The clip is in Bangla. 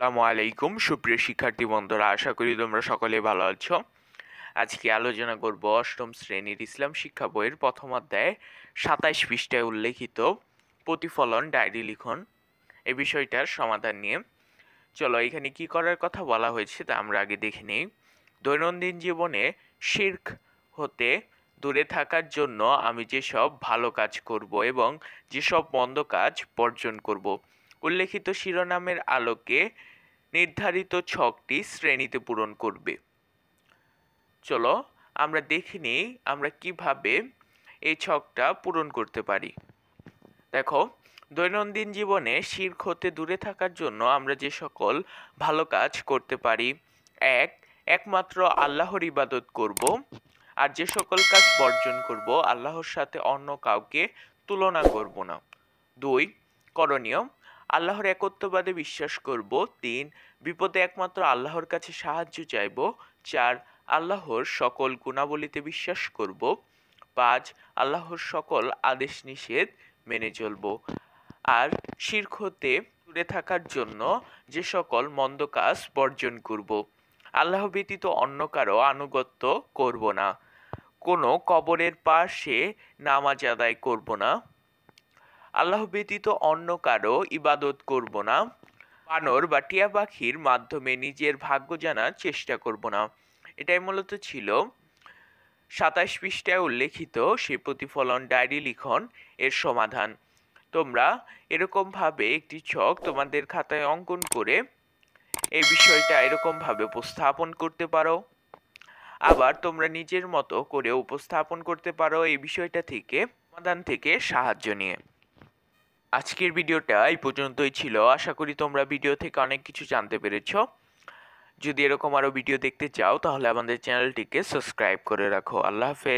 আসসালামু আলাইকুম, সুপ্রিয় শিক্ষার্থী বন্ধুরা, আশা করি তোমরা সকলে ভালো আছো। আজকে আলোচনা করব অষ্টম শ্রেণির ইসলাম শিক্ষা বইয়ের প্রথম অধ্যায়ে সাতাইশ পৃষ্ঠায় উল্লেখিত প্রতিফলন ডায়েরি লিখন। এই বিষয়টার সমাধান নিয়ে। চলো, এখানে কি করার কথা বলা হয়েছে তা আমরা আগে দেখে নিই। দৈনন্দিন জীবনে শির্ক হতে দূরে থাকার জন্য আমি যেসব ভালো কাজ করব এবং যেসব মন্দ কাজ বর্জন করব উল্লেখিত শিরোনামের আলোকে নির্ধারিত ছকটি শ্রেণীতে পূরণ করবে। চলো আমরা দেখে নিই আমরা কীভাবে এই ছকটা পূরণ করতে পারি। দেখো, দৈনন্দিন জীবনে শির্ক হতে দূরে থাকার জন্য আমরা যে সকল ভালো কাজ করতে পারি, এক, একমাত্র আল্লাহর ইবাদত করব আর যে সকল কাজ বর্জন করব আল্লাহর সাথে অন্য কাউকে তুলনা করব না। দুই, করণীয় আল্লাহর একত্ববাদে বিশ্বাস করব। তিন, বিপদে একমাত্র আল্লাহর কাছে সাহায্য চাইব। চার, আল্লাহর সকল গুণাবলীতে বিশ্বাস করব। পাঁচ, আল্লাহর সকল আদেশ নিষেধ মেনে চলব। আর শির্ক হতে দূরে থাকার জন্য যে সকল মন্দ কাজ বর্জন করব। আল্লাহ ব্যতীত অন্য কারও আনুগত্য করব না। কোনো কবরের পাশে নামাজ আদায় করব না। আল্লাহ ব্যতীত অন্য কারও ইবাদত করব না। বানর বা টিয়া পাখির মাধ্যমে নিজের ভাগ্য জানার চেষ্টা করব না। এটাই মূলত ছিল সাতাশ পৃষ্ঠায় উল্লেখিত সেই প্রতিফলন ডায়েরি লিখন এর সমাধান। তোমরা এরকমভাবে একটি ছক তোমাদের খাতায় অঙ্কন করে এই বিষয়টা এরকমভাবে উপস্থাপন করতে পারো। আবার তোমরা নিজের মতো করে উপস্থাপন করতে পারো এই বিষয়টা থেকে, সমাধান থেকে সাহায্য নিয়ে। আজকের ভিডিওটা এই পর্যন্তই ছিল। আশা করি তোমরা ভিডিও থেকে অনেক কিছু জানতে পেরেছ। যদি এরকম আরও ভিডিও দেখতে চাও, তাহলে আমাদের চ্যানেলটিকে সাবস্ক্রাইব করে রাখো। আল্লাহ হাফেজ।